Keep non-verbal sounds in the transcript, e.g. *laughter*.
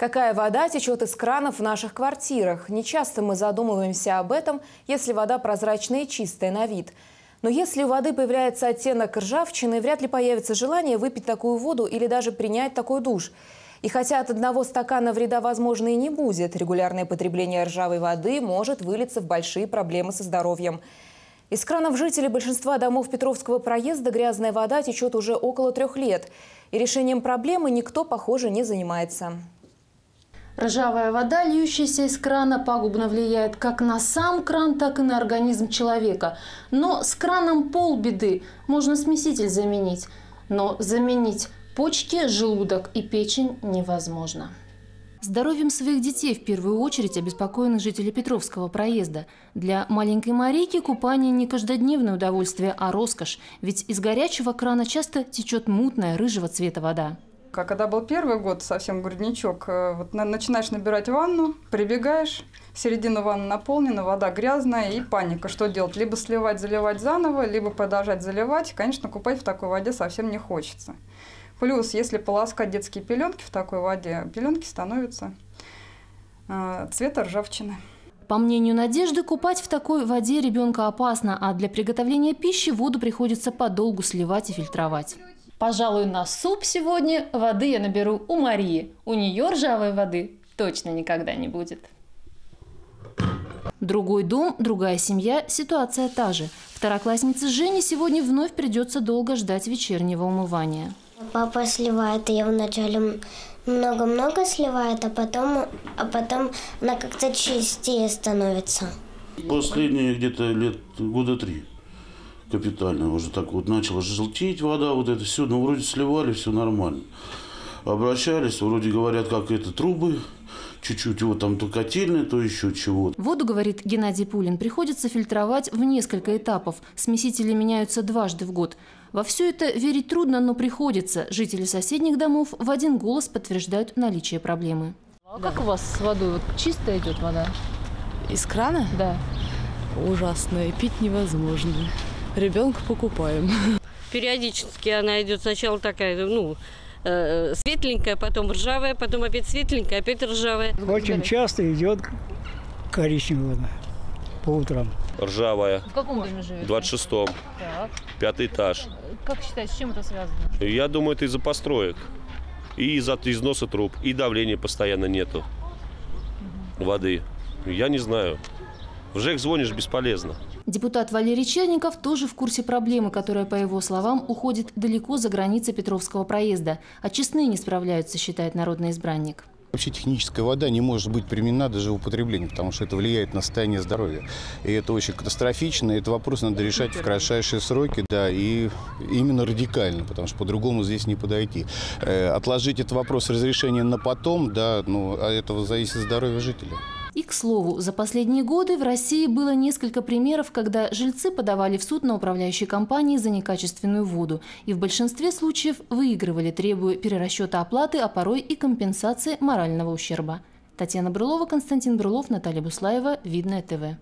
Какая вода течет из кранов в наших квартирах? Нечасто мы задумываемся об этом, если вода прозрачная и чистая на вид. Но если у воды появляется оттенок ржавчины, вряд ли появится желание выпить такую воду или даже принять такой душ. И хотя от одного стакана вреда, возможно, и не будет, регулярное потребление ржавой воды может вылиться в большие проблемы со здоровьем. Из кранов жителей большинства домов Петровского проезда грязная вода течет уже около трех лет. И решением проблемы никто, похоже, не занимается. Ржавая вода, льющаяся из крана, пагубно влияет как на сам кран, так и на организм человека. Но с краном полбеды. Можно смеситель заменить. Но заменить почки, желудок и печень невозможно. Здоровьем своих детей в первую очередь обеспокоены жители Петровского проезда. Для маленькой Марийки купание не каждодневное удовольствие, а роскошь. Ведь из горячего крана часто течет мутная, рыжего цвета вода. Как когда был первый год, совсем грудничок, э, вот начинаешь набирать ванну, прибегаешь, середина ванны наполнена, вода грязная и паника. Что делать? Либо сливать, заливать заново, либо продолжать заливать. Конечно, купать в такой воде совсем не хочется. Плюс, если полоскать детские пеленки в такой воде, пеленки становятся э, цвета ржавчины. По мнению Надежды, купать в такой воде ребенка опасно, а для приготовления пищи воду приходится подолгу сливать и фильтровать. Пожалуй, на суп сегодня воды я наберу у Марии. У нее ржавой воды точно никогда не будет. Другой дом, другая семья, ситуация та же. Второкласснице Жене сегодня вновь придется долго ждать вечернего умывания. Папа сливает ее вначале много-много сливает, а потом, а потом она как-то чистее становится. Последние где-то лет года три капитально. Уже так вот начала желтеть вода, вот это все. Но вроде сливали, все нормально. Обращались, вроде говорят, как это трубы, чуть-чуть вот там то котельная, то еще чего. Воду, говорит Геннадий Пулин, приходится фильтровать в несколько этапов. Смесители меняются дважды в год. Во все это верить трудно, но приходится. Жители соседних домов в один голос подтверждают наличие проблемы. А как у вас с водой? Вот чистая идет вода? Из крана? Да. Ужасная, пить невозможно ребенка покупаем. *laughs* Периодически она идет сначала такая, ну, э, светленькая, потом ржавая, потом опять светленькая, опять ржавая. Очень часто идет коричневая по утрам. Ржавая. В каком доме живете? В 26-м. Так. Пятый этаж. Как считаете, с чем это связано? Я думаю, это из-за построек. И из-за износа труб. И давления постоянно нету. Угу. Воды. Я не знаю. В ЖЭК звонишь бесполезно. Депутат Валерий Черников тоже в курсе проблемы, которая, по его словам, уходит далеко за границы Петровского проезда. А честные не справляются, считает народный избранник. Вообще техническая вода не может быть применена даже в употреблении, потому что это влияет на состояние здоровья. И это очень катастрофично, и этот вопрос надо решать в кратчайшие сроки, да, и именно радикально, потому что по-другому здесь не подойти. Э, отложить этот вопрос разрешения на потом, да, ну, а этого зависит здоровье жителей. И, к слову, за последние годы в России было несколько примеров, когда жильцы подавали в суд на управляющие компании за некачественную воду. И в большинстве случаев выигрывали, требуя перерасчета оплаты, а порой и компенсации морального ущерба. Татьяна Брылова, Константин Брылов, Наталья Буслаева, Видное ТВ.